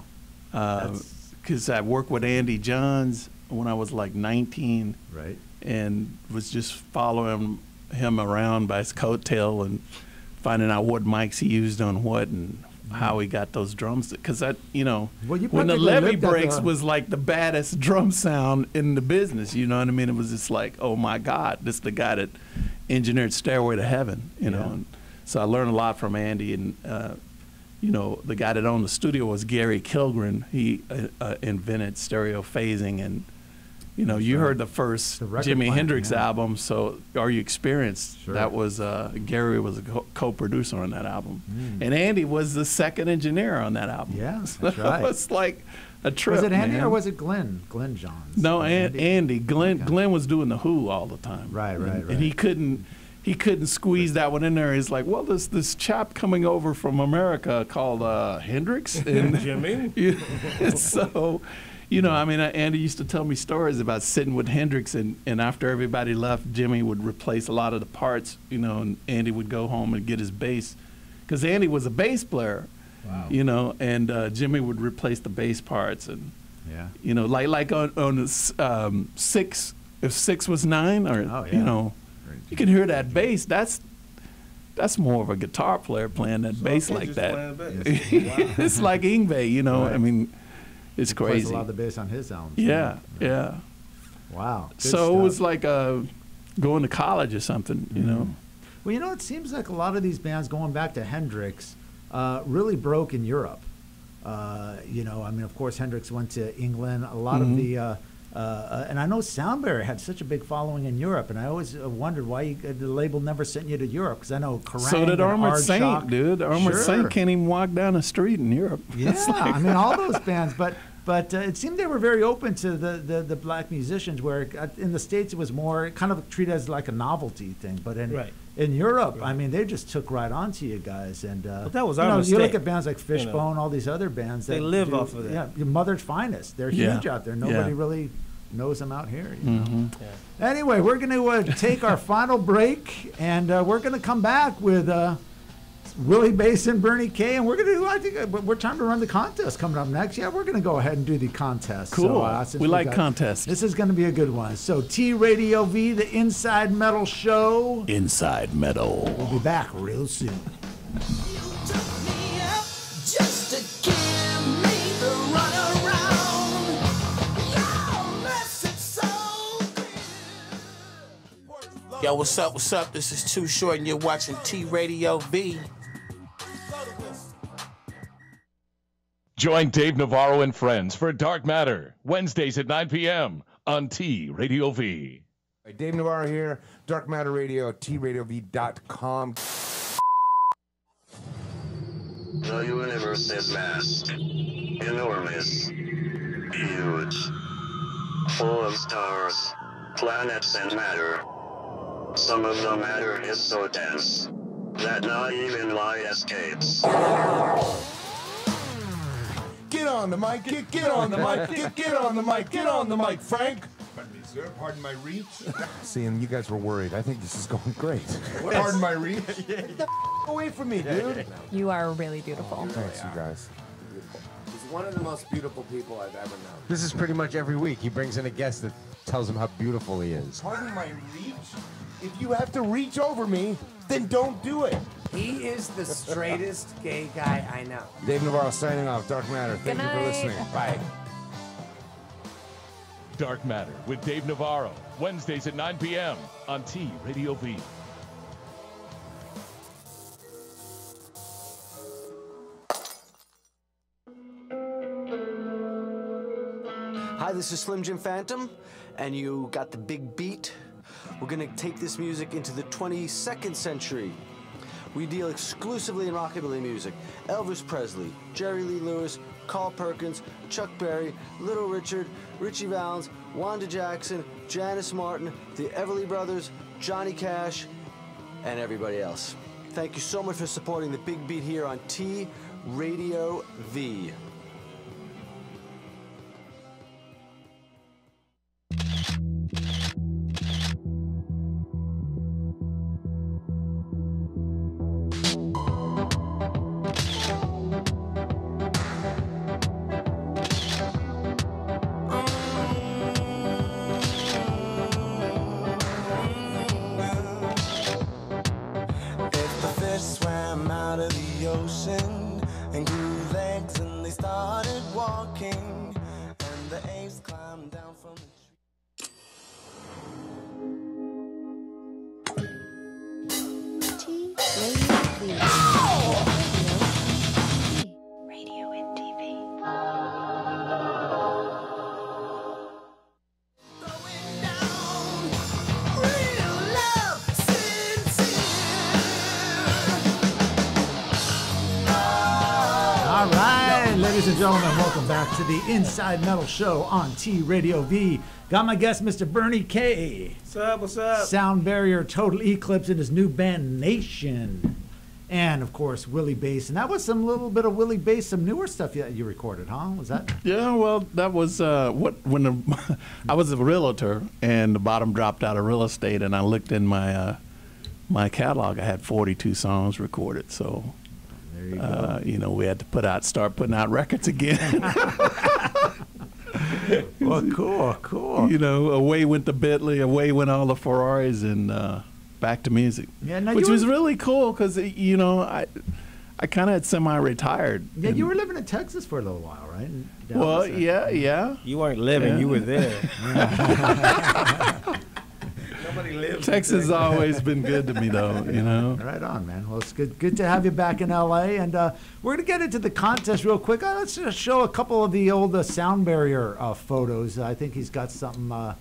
Uh, because I worked with Andy Johns when I was like 19. Right. And was just following him around by his coattail and finding out what mics he used on what and how he got those drums. Because I, you know, Well, you when the levy breaks was like the baddest drum sound in the business. You know what I mean? It was just like, oh my God, this is the guy that engineered Stairway to Heaven. You know, Yeah. and so I learned a lot from Andy and. Uh, you know, the guy that owned the studio was Gary Kellgren. He uh, uh, invented stereo phasing, and you know, you right. heard the first The Jimi plant, Hendrix yeah. album. So, are you experienced? Sure. That was uh, Gary was a co- co-producer on that album, Mm. and Andy was the second engineer on that album. Yeah, So that's right. it's like a trip. was it Andy man. or was it Glyn? Glyn Johns. No, Was An- Andy. Glyn. Glyn was doing the Who all the time. Right, right, and, right. And he couldn't. He couldn't squeeze that one in there. He's like, well, this this chap coming over from America called uh, Hendrix and Jimi. Yeah, so, you know, I mean, uh, Andy used to tell me stories about sitting with Hendrix, and, and after everybody left, Jimi would replace a lot of the parts, you know, and Andy would go home and get his bass. Because Andy was a bass player, Wow. you know, and uh, Jimi would replace the bass parts. And, Yeah. you know, like like on, on the um, six, if six was nine, or, Oh, you yeah. know, you can hear that bass. That's that's more of a guitar player playing that bass like that. playing the it's like Yngwie, you know. I mean, it's He plays crazy. a lot of the bass on his albums. Yeah, yeah. Wow. good so it was like uh, going to college or something, you know. Well, you know, it seems like a lot of these bands going back to Hendrix uh, really broke in Europe. Uh, you know, I mean, of course, Hendrix went to England. A lot Mhm. of the, uh, uh, and I know Sound Barrier had such a big following in Europe, and I always uh, wondered why you, the label never sent you to Europe because I know Kerrang So did and Armored Aardschok- Saint, dude. Armored Sure. Saint can't even walk down the street in Europe. Yeah, like- I mean all those bands, but but uh, it seemed they were very open to the, the, the black musicians. Where uh, in the states it was more kind of treated as like a novelty thing, but in Right. In Europe, I mean they just took right onto you guys. And uh, But that was you our know, You look at bands like you know. Fishbone, all these other bands They live do- off of that. Yeah, your Mother's Finest. They're Yeah. huge out there. Nobody Yeah. really knows them out here. You know? Mhm. Anyway, we're going to uh, take our final break, and uh, we're going to come back with uh, Willie Basse and Bernie K, and we're going to do. I think uh, we're time to run the contest coming up next. Yeah, we're going to go ahead and do the contest. Cool. uh, since We like got- contests. This is going to be a good one. So T Radio V, the Inside Metal Show. Inside Metal. We'll be back real soon. Just to give me the runaround. Your message so Yo, what's up? What's up? This is Too Short, and you're watching T Radio V. Join Dave Navarro and friends for Dark Matter, Wednesdays at 9 p.m. on T Radio V. Hey, Dave Navarro here, Dark Matter Radio, T Radio tradiov.com. The universe is vast, enormous, huge, full of stars, planets, and matter. Some of the matter is so dense that not even light escapes. Get on the mic, get, get on the mic, get, get on the mic, get on the mic, Frank. Pardon me, sir. Pardon my reach. See, and you guys were worried. I think this is going great. Pardon my reach. Get the f- away from me, dude. You are really beautiful. Oh, thanks, you guys. He's one of the most beautiful people I've ever known. This is pretty much every week. He brings in a guest that tells him how beautiful he is. Pardon my reach. If you have to reach over me, then don't do it. He is the straightest gay guy I know. Dave Navarro signing off. Dark Matter. Thank Good you for night. listening. Bye. Dark Matter with Dave Navarro, Wednesdays at 9 p.m. on T Radio V. Hi, this is Slim Jim Phantom, and you got the big beat. We're gonna take this music into the 22nd century. We deal exclusively in rockabilly music. Elvis Presley, Jerry Lee Lewis, Carl Perkins, Chuck Berry, Little Richard, Ritchie Valens, Wanda Jackson, Janis Martin, the Everly Brothers, Johnny Cash, and everybody else. Thank you so much for supporting the Big Beat here on T Radio V. ladies and gentlemen, welcome back to the Inside Metal Show on T Radio V. Got my guest, Mr. Bernie K. What's up? What's up? Sound Barrier, Total Eclipse, and his new band Nation. And of course, Willie Basse. And that was some little bit of Willie Basse, some newer stuff you, you recorded, huh? Was that? Yeah, well, that was uh, what when the, I was a realtor and the bottom dropped out of real estate, and I looked in my uh, my catalog. I had 42 songs recorded, so there you, uh, you know we had to put out, start putting out records again. well, cool, cool. You know, away went the Bentley, away went all the Ferraris, and uh, back to music. Yeah, now which was were- really cool because you know I I kind of had semi-retired. Yeah, you were living in Texas for a little while, right? In Well, yeah, yeah. You weren't living, Yeah. you were there. Nobody lives. Texas has always been good to me, though. You know. Right on, man. Well, it's good good to have you back in LA, and uh, we're gonna get into the contest real quick. Uh, let's just show a couple of the old uh, sound barrier uh, photos. I think he's got something. Uh,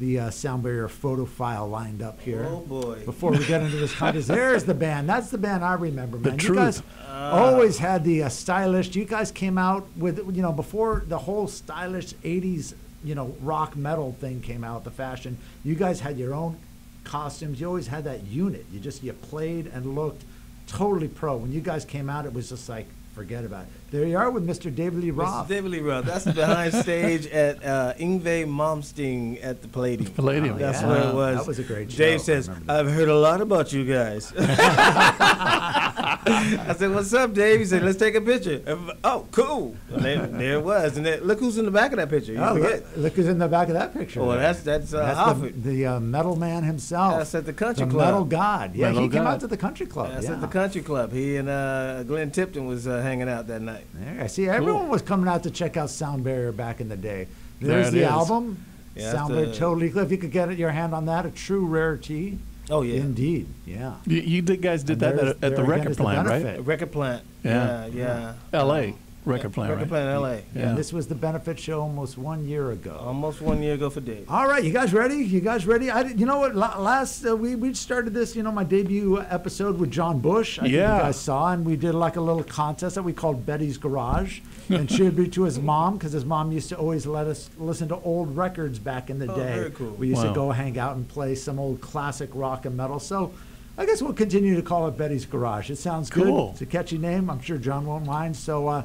the uh, sound barrier photo file lined up here. Oh, boy. Before we get into this contest, there's the band. That's the band I remember, The man. you Truth. guys Ah. always had the uh, stylish. You guys came out with you know before the whole stylish '80s you know rock metal thing came out, the fashion. You guys had your own costumes. You always had that unit. You just you played and looked totally pro. When you guys came out, it was just like forget about it. There you are with Mr. David Lee Roth. Mr. Roth. David Lee Roth. That's behind stage at uh, Yngwie Malmsteen at the Palladium. Palladium. That's yeah. where it was. That was a great show. Dave says, "I've heard a lot about you guys." I said, "What's up, Dave?" He said, "Let's take a picture." And, oh, cool. And there, there it was. And then, look who's in the back of that picture. You Oh, forget. look, look who's in the back of that picture. Oh, there. that's that's, uh, That's the, the uh, metal man himself. That's at the country the club. metal god. Yeah, Metal he came out to the country club. That's yeah. at the country club. He and uh, Glenn Tipton was uh, hanging out that night. There, I see. Everyone was coming out to check out Sound Barrier back in the day. There's it the is. album. Yeah, Sound Barrier totally. If you could get your hand on that, a true rarity. Oh yeah. Indeed. Yeah. You, you did, guys did And that at, at the record is the plant, right? benefit. Record plant. Yeah. Yeah, yeah. L.A. Um, record plant, Record right? plant in L.A. Yeah. And this was the benefit show almost one year ago. Almost one year ago for Dave. All right, you guys ready? You guys ready? I, did- you know what? Last uh, we we started this, you know, my debut episode with John Bush. I think Yeah. you guys saw, and we did like a little contest that we called Betty's Garage, and she would be to his mom because his mom used to always let us listen to old records back in the Oh, day. very cool. We used to go hang out and play some old classic rock and metal. So. I guess we'll continue to call it Betty's Garage. It sounds Cool. good. It's a catchy name. I'm sure John won't mind. So uh,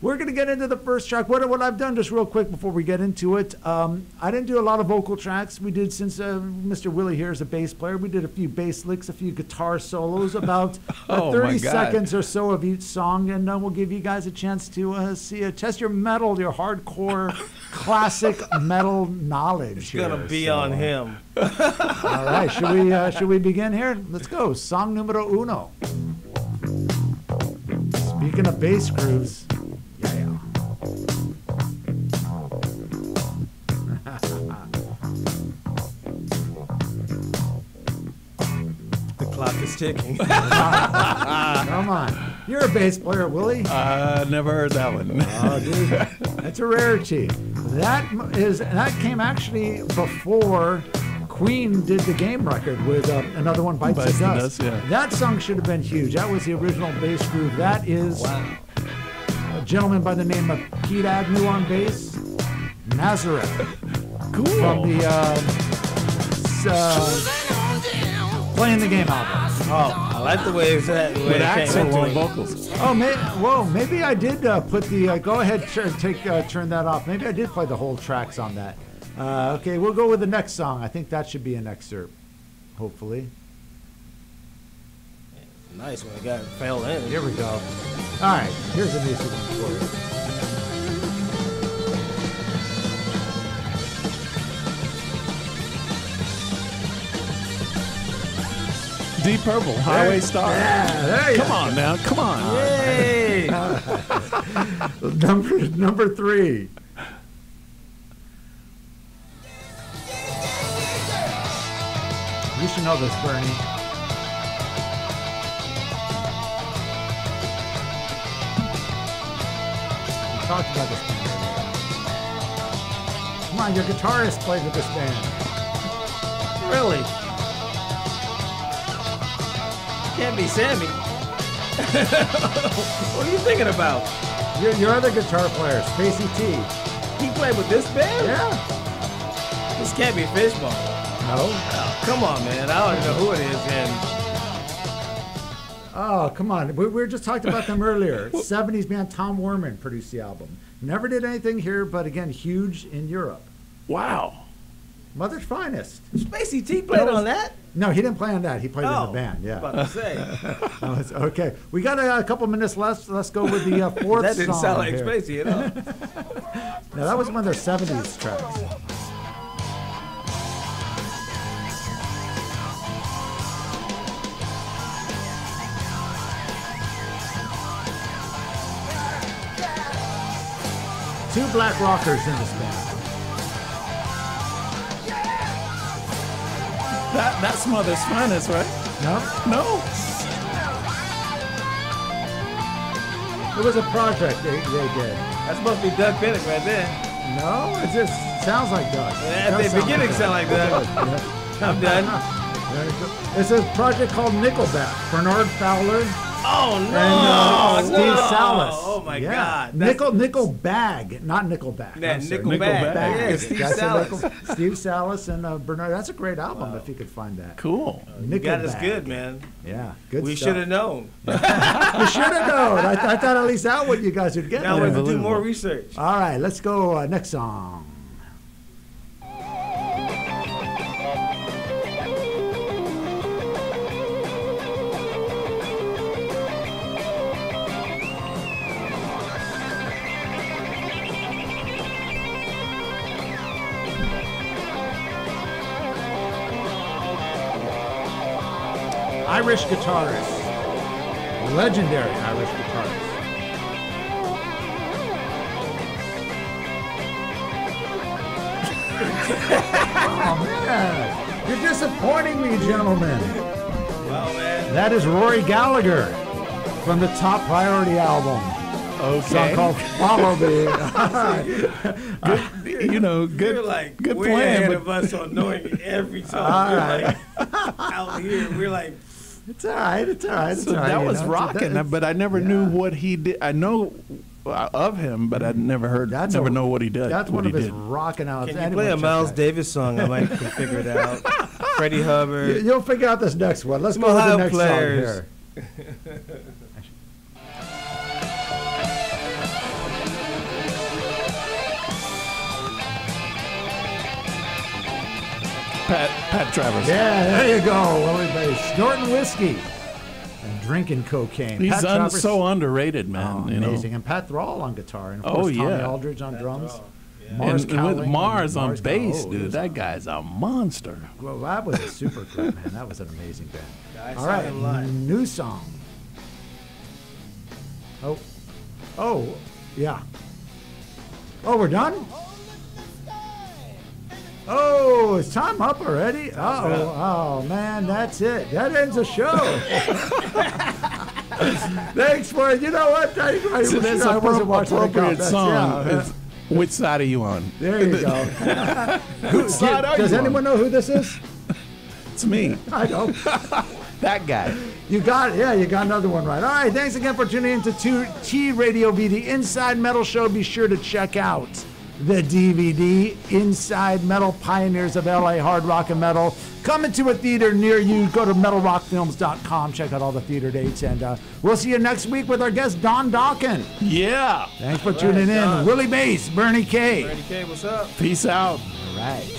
we're going to get into the first track. What, what I've done, just real quick before we get into it, um, I didn't do a lot of vocal tracks. We did, since uh, Mr. Willie here is a bass player, we did a few bass licks, a few guitar solos, about uh, Oh, my 30 seconds or so of each song, and uh, we'll give you guys a chance to uh, see, uh, test your metal, your hardcore classic metal knowledge. It's gonna be So, on him. All right, should we uh, should we begin here? Let's go. Song numero uno. Speaking of bass grooves, is ticking. Come on. You're a bass player, Willie. I never heard that one. Oh, dude, that's a rarity. That m- that came actually before Queen did the game record with uh, another one bites, Bites the the dust. Dust, yeah. That song should have been huge. That was the original bass groove. That is a gentleman by the name of Pete Agnew on bass. Nazareth. Cool. From the uh, uh, playing the game album. Oh, I like the way it's at. The way With it came Axel on vocals. Oh, may, whoa! Maybe I did uh, put the. Uh, go ahead, tur- take uh, turn that off. Maybe I did play the whole tracks on that. Uh, okay, we'll go with the next song. I think that should be an excerpt. Hopefully, Nice when I got fell in. here we go. All right, here's a music one for you. Deep Purple, Highway Star. Yeah, Come on now, come on. Yay! number number three. You should know this, Bernie. We talked about this band. Come on, your guitarist played with this band. Really? Can't be Sammy. what are you thinking about? Your, your other guitar player, Spacey T. He played with this band? Yeah. This can't be Fishbone. No. Oh, come on, man. I don't even know who it is. And Oh, come on. We, we were just talking about them earlier. 70s band Tom Werman produced the album. Never did anything here, but again, huge in Europe. Wow. Mother's Finest. Spacey T played on that? No, he didn't play on that. He played in Oh, the band. Yeah. about to say. No, it's- okay, we got a, a couple minutes left. Let's go with the uh, fourth That didn't song sound like here. Spacey at all. No, that was one of their 70s tracks. Two black rockers in this band. That that's Mother's Finest, right? No? No. It was a project they, they did. That's supposed to be Doug Pinnick right there. No, it just sounds like Doug. At the sound beginning sound like Doug. Yeah. I'm done. It's a project called Nickelback. Bernard Fowler Oh no! and uh, Steve no. Salas. Oh my Yeah. God! That's- Nickel Nickel Bag, not Nickelback. Yeah, I'm sorry, Nickelback. Yeah, Steve That's a Salas. Nickel- Steve Salas and uh, Bernard. That's a great album if you could find that. Cool. You got us good, man. Yeah, good we should have known. We should have known. I, th- I thought at least that what you guys would get. Now we have to do more research. All right, let's go uh, next song. Irish guitarist, legendary Irish guitarist. oh man, you're disappointing me, gentlemen. Well, man. That is Rory Gallagher from the Top Priority album. Okay. Song called "Follow Me." Good, you know, good, You're like good way plan. ahead but- of us on knowing every song. All We're right. like out here. We're like, It's all right. It's all right. It's so all right, that you was know, rocking, it's- but I never knew what he did. I know uh, of him, but I never heard. That's never a- know what he did. That's what one of he his did. rocking out. can you Anyone play a Miles that. Davis song? I might can figure it out. Freddie Hubbard. You'll figure out this next one. Let's Some go to the next players. song here. Pat Pat Travers. Yeah, there you go. Willie Basse. Snorting whiskey and drinking cocaine. He's un, so underrated, man. Oh, you know. amazing. And Pat Thrall on guitar. And of Oh, course, Tommy. Aldridge on drums. And, Mars and Cowling with and Mars on Mars- bass, oh, dude, this- that guy's a monster. Well, that was a super group, man. That was an amazing band. I All saw right, him live. new song. Oh, oh, yeah. Oh, we're done. Oh, is time up already? Oh, oh man, that's it. That ends the show. Thanks for you know what? I, I, So that's I a wasn't watching the appropriate. That's- song. yeah. It's, which side are you on? There you go. Who, side are does anyone know who this is? It's me. I know. that guy. You got it. Yeah, you got another one right. All right. Thanks again for tuning in to T- T Radio V, the Inside Metal Show. Be sure to check out the DVD, Inside Metal Pioneers of LA Hard Rock and Metal. Coming to a theater near you. Go to metalrockfilms.com. Check out all the theater dates. And uh, we'll see you next week with our guest, Don Dokken. Yeah. Thanks for All tuning right, in. Don. Willie Basse, Bernie K. Bernie K, what's up? Peace out. All right.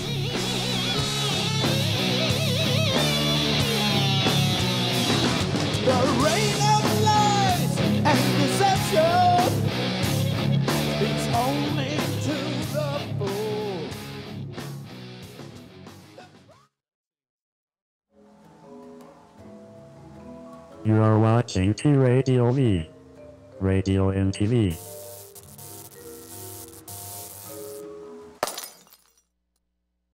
The rain of lies and deception speaks only You are watching T Radio V, Radio and TV.